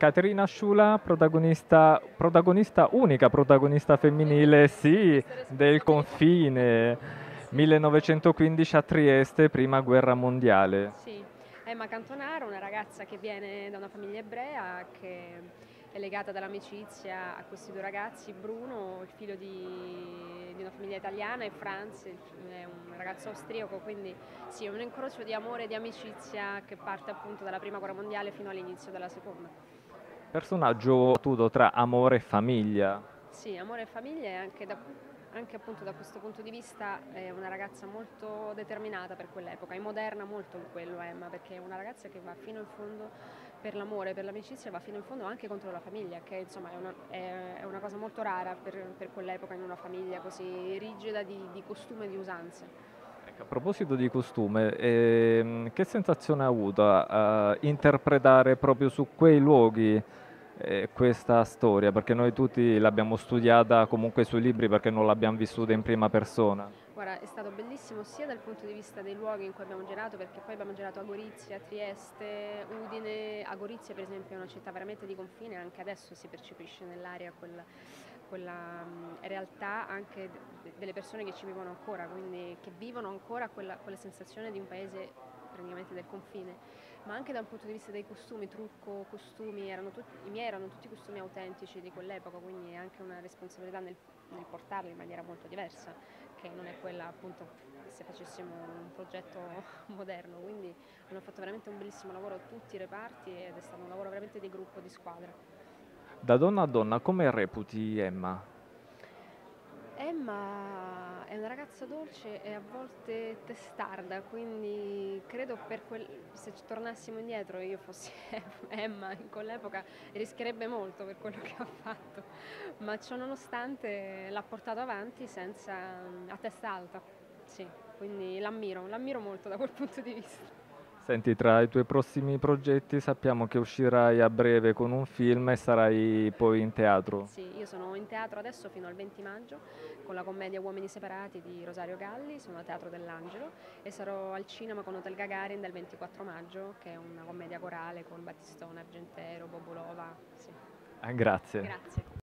Caterina Sciula, protagonista, protagonista, unica protagonista femminile, sì, del confine, 1915 a Trieste, prima guerra mondiale. Sì, Emma Cantonaro, una ragazza che viene da una famiglia ebrea, che è legata dall'amicizia a questi due ragazzi, Bruno, il figlio di, di, una famiglia italiana, e Franz, è un ragazzo austriaco, quindi sì, è un incrocio di amore e di amicizia che parte appunto dalla prima guerra mondiale fino all'inizio della seconda. Personaggio tutto tra amore e famiglia. Sì, amore e famiglia e anche, da, anche appunto da questo punto di vista è una ragazza molto determinata per quell'epoca, è moderna molto in quello Emma, perché è una ragazza che va fino in fondo per l'amore, per l'amicizia, va fino in fondo anche contro la famiglia, che insomma è una, è, è una cosa molto rara per, per, quell'epoca in una famiglia così rigida di, di costume e di usanze. A proposito di costume, ehm, che sensazione ha avuto a, interpretare proprio su quei luoghi eh, questa storia? Perché noi tutti l'abbiamo studiata comunque sui libri perché non l'abbiamo vissuta in prima persona. Guarda, è stato bellissimo sia dal punto di vista dei luoghi in cui abbiamo girato, perché poi abbiamo girato a Gorizia, Trieste, Udine. A Gorizia per esempio è una città veramente di confine, anche adesso si percepisce nell'aria quella quella um, realtà anche delle persone che ci vivono ancora, quindi che vivono ancora quella, quella sensazione di un paese praticamente del confine, ma anche dal punto di vista dei costumi, trucco, costumi, tutti, i miei erano tutti costumi autentici di quell'epoca, quindi è anche una responsabilità nel, nel portarli in maniera molto diversa, che non è quella appunto se facessimo un progetto moderno, quindi hanno fatto veramente un bellissimo lavoro tutti i reparti ed è stato un lavoro veramente di gruppo, di squadra. Da donna a donna, come reputi Emma? Emma è una ragazza dolce e a volte testarda, quindi credo per quel, se ci tornassimo indietro e io fossi Emma in quell'epoca rischierebbe molto per quello che ha fatto, ma ciò nonostante l'ha portato avanti senza, a testa alta, sì, quindi l'ammiro, l'ammiro molto da quel punto di vista. Senti, tra i tuoi prossimi progetti sappiamo che uscirai a breve con un film e sarai poi in teatro. Sì, io sono in teatro adesso fino al 20 maggio con la commedia Uomini Separati di Rosario Galli, sono a Teatro dell'Angelo e sarò al cinema con Hotel Gagarin dal 24 maggio, che è una commedia corale con Battistone, Argentero, Bobulova. Sì. Ah, grazie. Grazie.